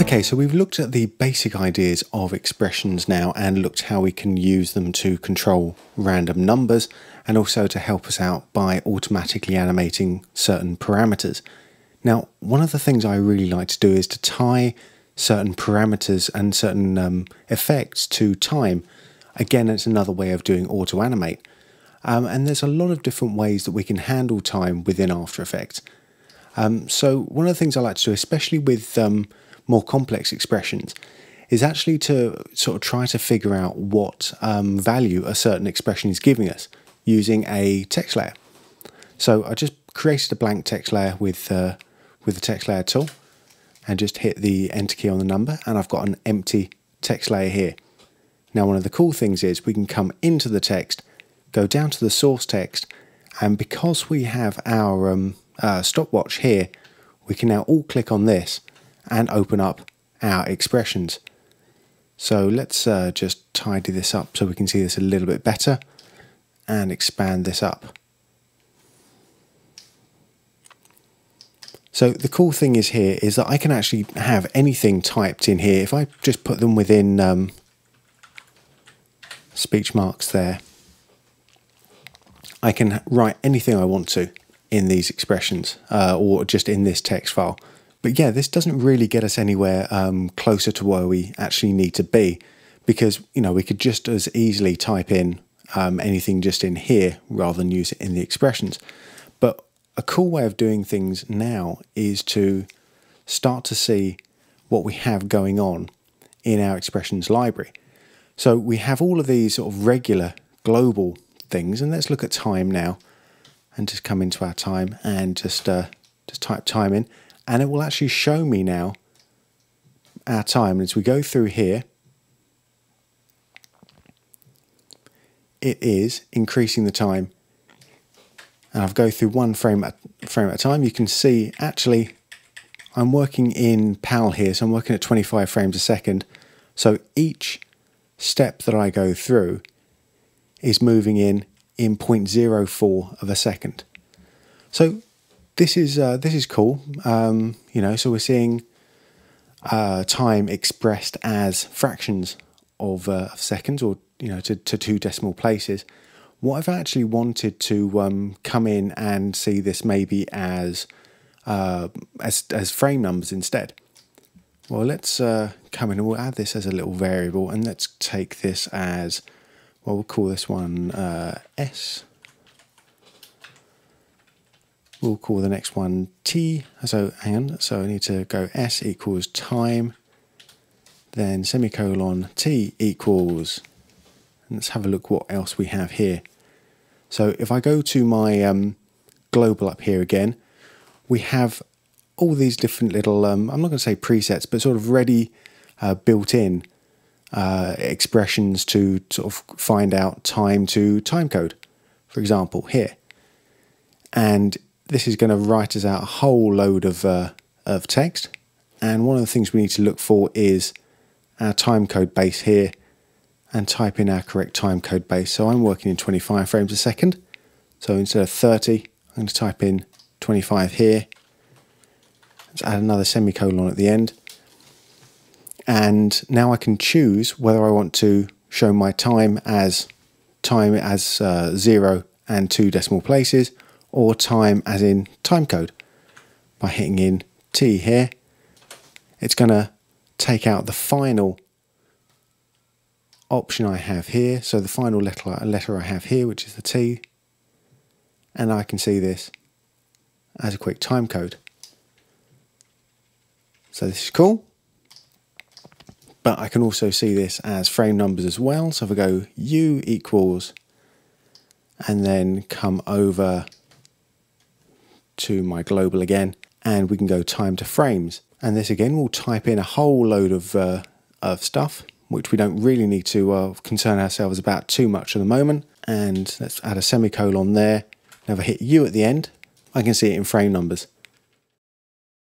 Okay, so we've looked at the basic ideas of expressions now and looked how we can use them to control random numbers and also to help us out by automatically animating certain parameters. Now, one of the things I really like to do is to tie certain parameters and certain um, effects to time. Again, it's another way of doing auto animate. Um, and there's a lot of different ways that we can handle time within After Effects. Um, so, one of the things I like to do, especially with um, more complex expressions is actually to sort of try to figure out what um, value a certain expression is giving us using a text layer. So I just created a blank text layer with, uh, with the text layer tool and just hit the enter key on the number and I've got an empty text layer here. Now one of the cool things is we can come into the text, go down to the source text and because we have our um, uh, stopwatch here, we can now alt click on this and open up our expressions. So let's uh, just tidy this up so we can see this a little bit better and expand this up. So the cool thing is here is that I can actually have anything typed in here. If I just put them within um, speech marks there, I can write anything I want to in these expressions uh, or just in this text file. But yeah, this doesn't really get us anywhere um, closer to where we actually need to be because, you know, we could just as easily type in um, anything just in here rather than use it in the expressions. But a cool way of doing things now is to start to see what we have going on in our expressions library. So we have all of these sort of regular global things, and let's look at time now, and just come into our time and just uh, just type time in and it will actually show me now our time. And as we go through here, it is increasing the time. And I've go through one frame at, frame at a time. You can see actually I'm working in PAL here, so I'm working at 25 frames a second. So each step that I go through is moving in in 0.04 of a second. So this is uh, this is cool. Um, you know, so we're seeing uh, time expressed as fractions of, uh, seconds, or you know, to, to two decimal places. What I've actually wanted to um, come in and see this maybe as uh, as as frame numbers instead. Well, let's uh, come in and we'll add this as a little variable, and let's take this as well. We'll call this one uh, S We'll call the next one t. So hang on. So I need to go s equals time, then semicolon t equals. let's have a look what else we have here. So if I go to my um, global up here again, we have all these different little, um, I'm not going to say presets, but sort of ready uh, built in uh, expressions to sort of find out time to timecode, for example, here. And this is going to write us out a whole load of, uh, of text. And one of the things we need to look for is our timecode base here and type in our correct timecode base. So I'm working in 25 frames a second. So instead of 30, I'm going to type in 25 here. Let's add another semicolon at the end. And now I can choose whether I want to show my time as time as uh, zero and two decimal places or time as in time code. By hitting in T here, it's going to take out the final option I have here. So the final letter, letter I have here, which is the T, and I can see this as a quick time code. So this is cool. But I can also see this as frame numbers as well. So if I go U equals and then come over to my global again and we can go time to frames. And this again will type in a whole load of, uh, of stuff, which we don't really need to uh, concern ourselves about too much at the moment. And let's add a semicolon there. Now if I hit U at the end, I can see it in frame numbers.